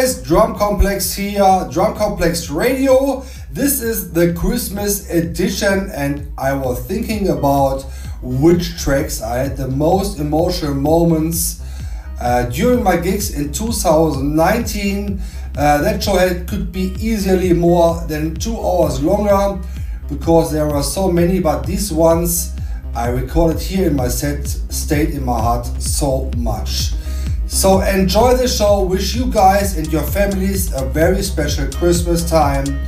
guys, Drumcomplex here, Drumcomplex Radio. This is the Christmas edition, and I was thinking about which tracks I had the most emotional moments uh, during my gigs in 2019. Uh, that show had, could be easily more than two hours longer because there were so many, but these ones I recorded here in my set stayed in my heart so much. So enjoy the show. Wish you guys and your families a very special Christmas time.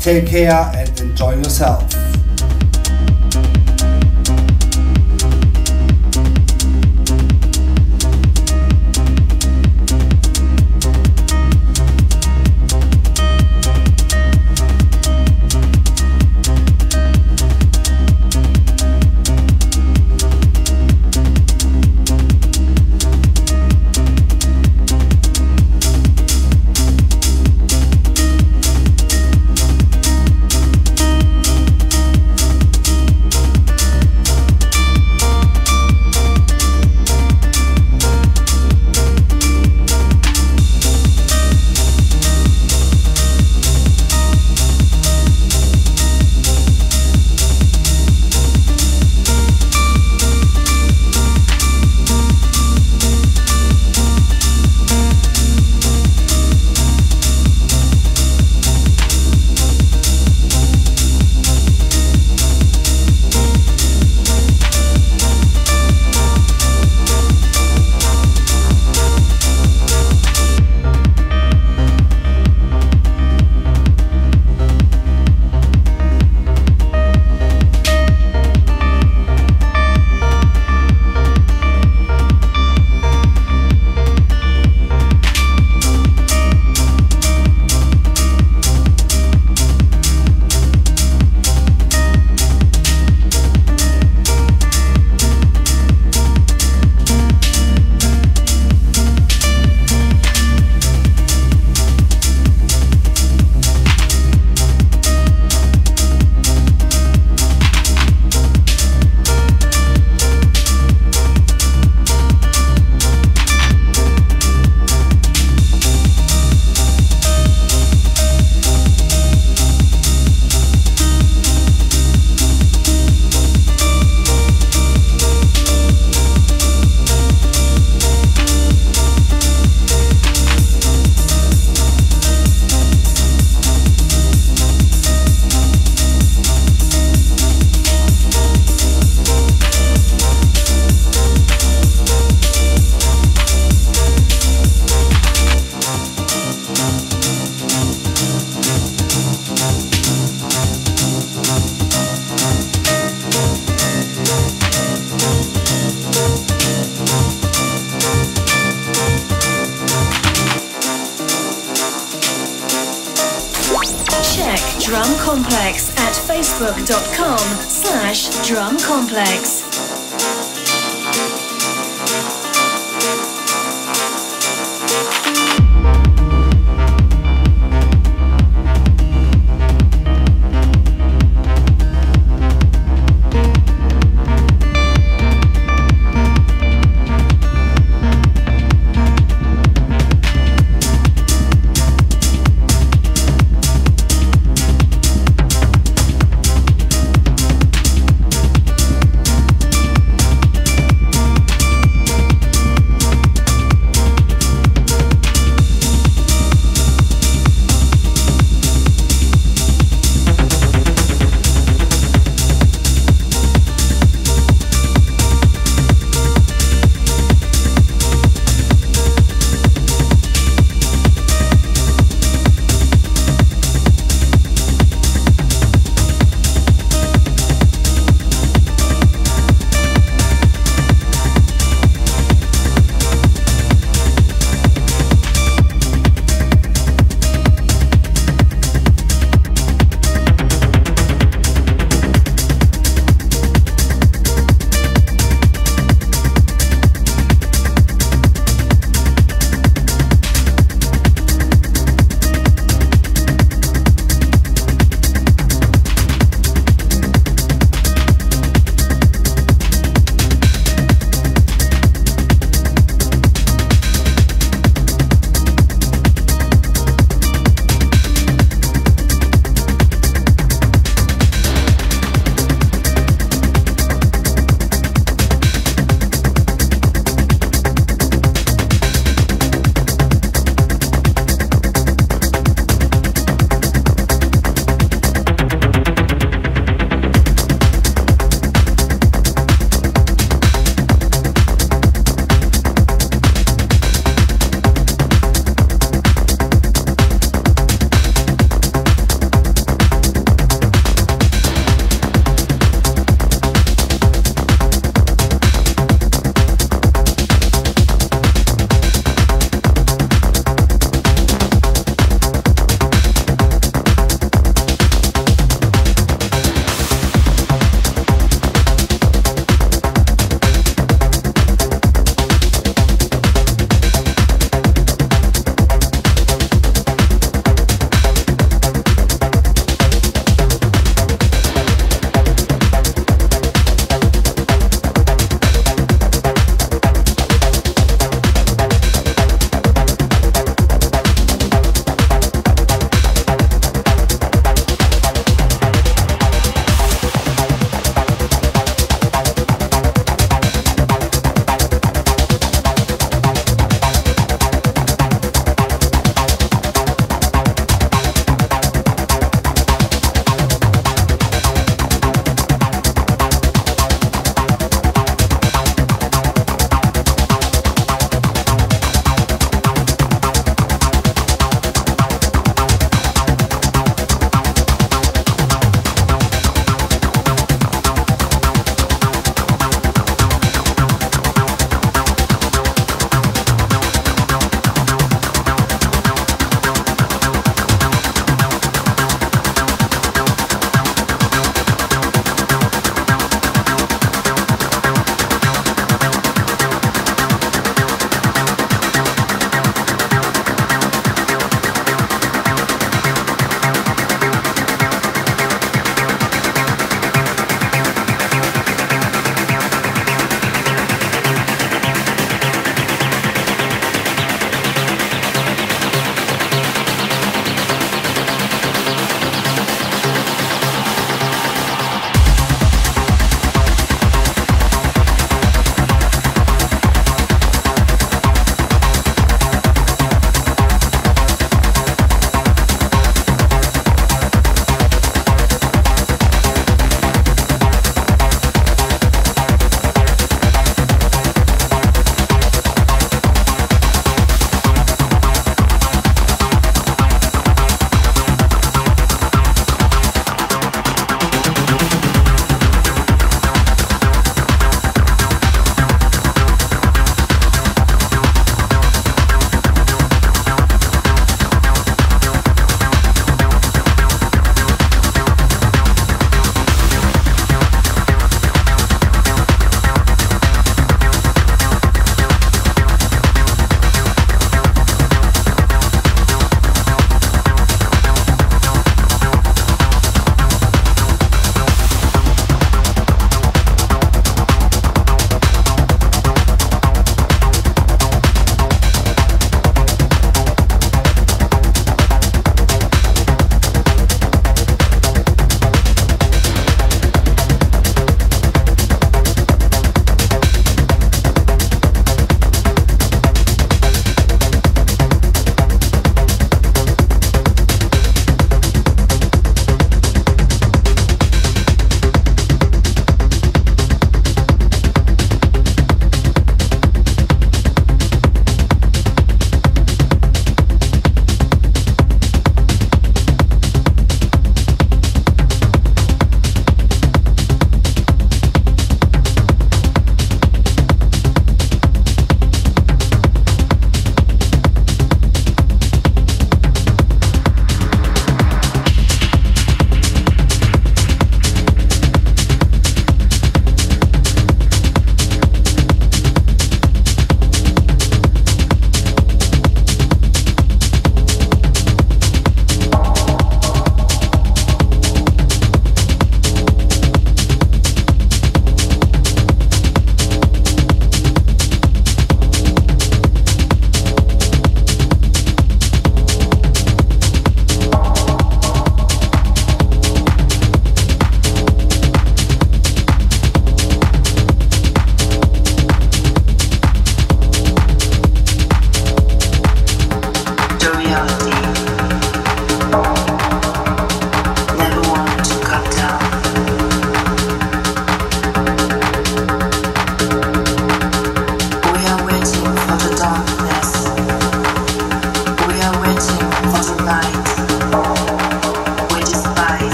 Take care and enjoy yourself.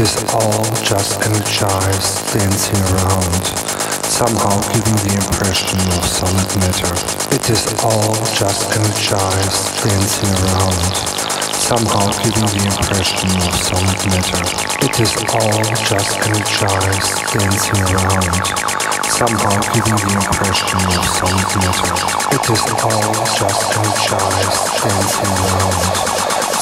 Is all just energized dancing around, somehow giving the impression of solid matter. It is all just energized dancing around, somehow giving the impression of solid matter. It is all just energized dancing around, somehow giving the impression of solid matter. It is all just energized dancing around,